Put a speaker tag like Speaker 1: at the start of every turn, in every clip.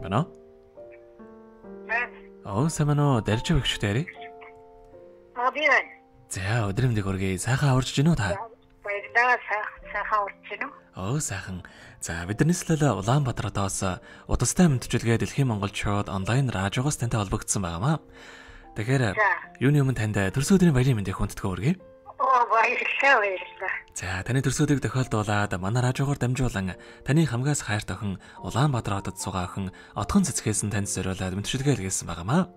Speaker 1: Байна.
Speaker 2: Байна.
Speaker 1: Oo сайн байна уу? Дарж өгч таарий.
Speaker 2: Аа би байна.
Speaker 1: За өдөр мэндийг хүргэе. Сайхан аварч гинөө та.
Speaker 2: Баярлалаа сайхан урчин уу?
Speaker 1: Oo сайхан. За биднээс л Улаанбаатаратаас удастай мэдчилгээ Дэлхийн Монголчууд онлайн радиогоос тантай холбогдсон байгаамаа. Тэгэхээр юуны өмнө танд төрсөн өдрийн баярын мэндийг хүндэтгэв хүргэе.
Speaker 2: Баярлалаа баярлалаа.
Speaker 1: За таны төрсөдийг тохиолдуулаад манай радиогоор дамжуулан таны хамгаас хайрт охин Улаанбаатар хотод суугаа охин отхон цэцгээс нь танд зориулаад мэдчилгээ илгээсэн байгаамаа.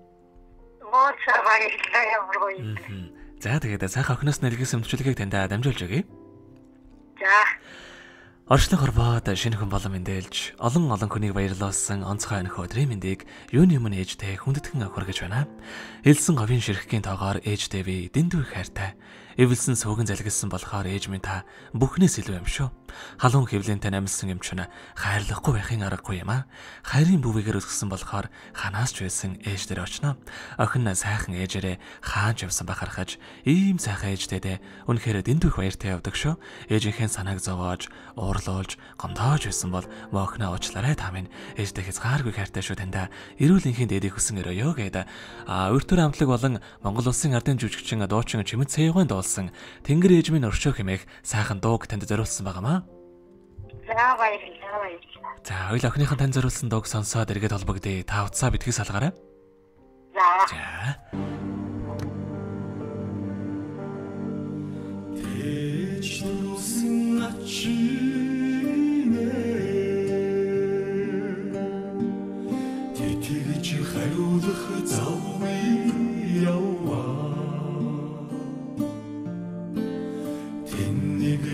Speaker 2: Оо цаа баярлалаа ямар гоё.
Speaker 1: За тэгээд сайхан охиноос нь илгээсэн мэдчилгээг танд дамжуулж өгье.
Speaker 2: За
Speaker 1: Орчлон хорвоод шинэ хүн болон мэндэлж олон олон хүнийг баярлуулсан онцгой өнөх өдрийн мэндийг юуны өмнө ээжтэй хүндэтгэн хүргэж байна. Элсэн говийн ширхгийн тоогоор ээжтэй би дэндүү хайртай. Эвэлсэн сууган залгилсан болохоор ээж минь та бүхнээс илүү юм шүү. Халуун хөвлөнтэй намилсан юм чинь хайрлахгүй байхын аргагүй юм аа. Хайрын бүвэгээр өсгсөн болохоор ханаас ч байсан ээж дээр очно. Охин сайхан ээжээрээ хаанч явсан бахархаж ийм сайхан ээжтэйдээ үнэхээр дэндүүх баяртай явдаг шүү. Ээжийнхээ санааг зовоож, уурлуулж, гомдоож байсан бол мөн охиноо уучлаарай та минь. Ээжтэй хязгааргүй хайртай шүү таньда. Эрүүл энхийн дээдийг хүсэн өрөөё гэдэг. А өртөр амтлаг болон Монгол улсын ардын жүжигчин дуучин Чимэд Цэйгэн дуулсан Тэнгэр ээж минь өршөө хэмээх сайхан дууг танд зориулсан байгаамаа.
Speaker 2: за баярлалаа баярлалаа.
Speaker 1: За, хоёул охиныхон тань зориулсан дууг сонсоод эргээд холбогдъё. Та утсаа битгий салгаарай.
Speaker 2: За
Speaker 1: За.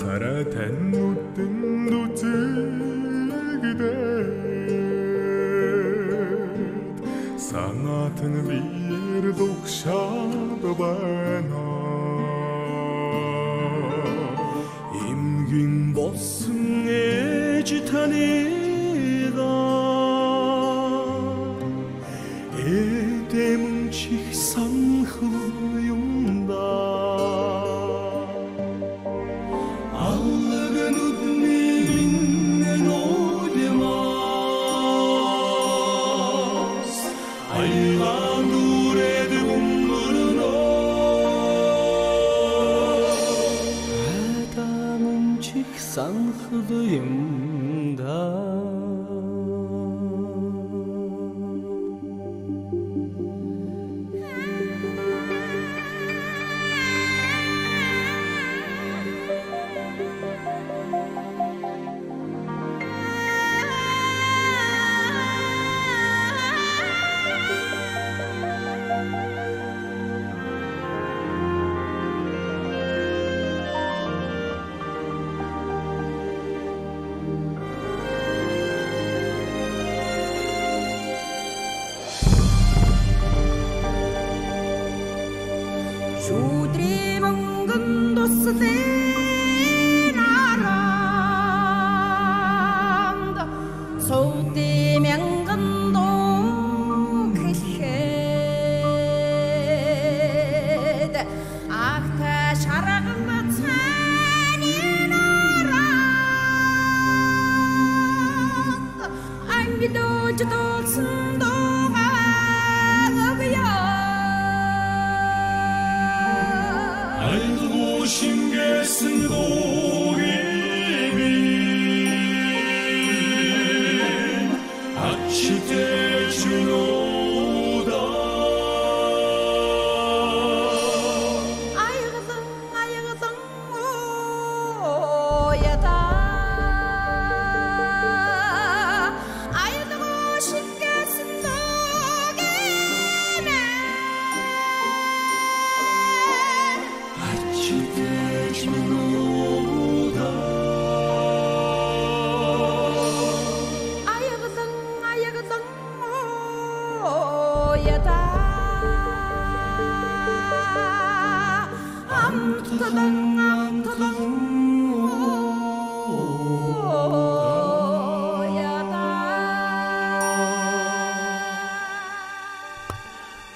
Speaker 3: Царай тань нүдэн нүцэгдээд Санаат нь биер лукшаад байна. Имгин болсон ээж танига
Speaker 4: 滋滋
Speaker 3: 营 சூத்ரே
Speaker 4: மங்கந்தொஸ்ஸே 噔噔。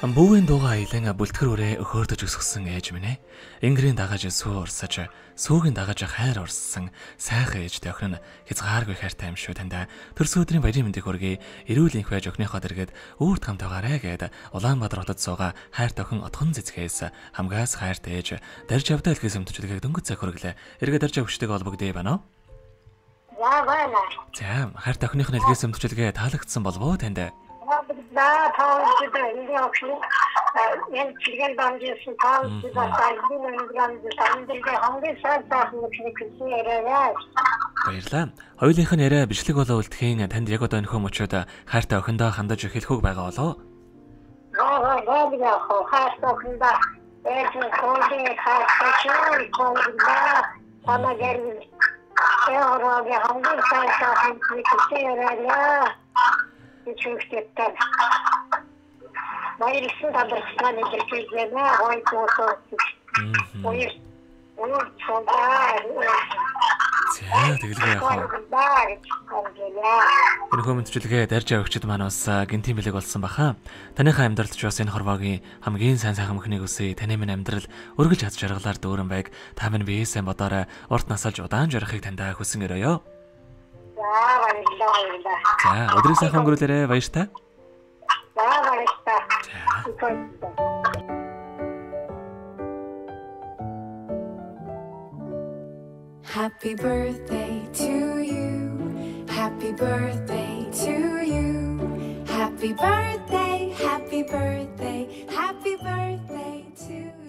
Speaker 1: Бүүгийн дууга аялан бүлтгэр үрээ өхөөрдөж өсгсөн ээж минь ээ. Ингрийн дагаж сүү урсаж, сүүгийн дагаж хайр урссан сайхан ээжтэй охин нь хязгааргүй хайртай юм шүү танд. Төрс өдрийн баярын мэндийг хүргэе. Эрүүл энх байж охиныхоо дэргэд өөрт хамтаагаарэ гэд Улаанбаатар хотод сууга хайртай охин отхон цэцгээс хамгаас хайртай ээж дарж явдаа илгээс өмтчлэгийг дөнгөж цаг хөрглөө. Эргээ дарж авчдаг олбогдъё байна уу?
Speaker 2: За байна.
Speaker 1: За хайртай охиных нь илгээс өмтчлэгээ таалагдсан болов уу танд?
Speaker 2: За таавчд энэ огшин энэ чигээр дамжсэн таавчд тайлбар нэгэн самдэлгээ хамгийн сайн нэг хэлсэн яриа.
Speaker 1: Баярлалаа. Хоёулынх нь яриа бичлэг болоо үлдэхийн танд яг одоо нөхөө мөчөөд хайртай охиндоо хандаж хэлэхүүг байгаа болоо.
Speaker 2: Аа гоо хайртай охиндоо ээж нь коодын хайртай чинь коодаа танаа гэрэн. Эороогийн хамгийн сайн сайхан нэг хэлсэн яриа. чүгтэттэй. Баярсан талбартай нэлээд байна. Хойд моосоо. Ой. Ой цогоо.
Speaker 1: За тэгэлгүй яах вэ? Энэ хүмүүстчлэгээ дарж авагчд маань бас гинтийн бэлэг болсон баха. Таныхаа амьдралд ч бас энэ хорвоогийн хамгийн сайн сайхан мөхнийг үсэ таны минь амьдрал өргөж хад жаргалаар дүүрэн байг. Та минь биесээ бодоорой. Урт насалж удаан жарахыг тандаа хүсэн өрөөё. За өдрийн сайхан өнгөрүүлээрэ баяр та.
Speaker 2: За баяр та.
Speaker 5: Happy birthday to you. Happy birthday to you. Happy birthday, happy birthday, happy birthday to you.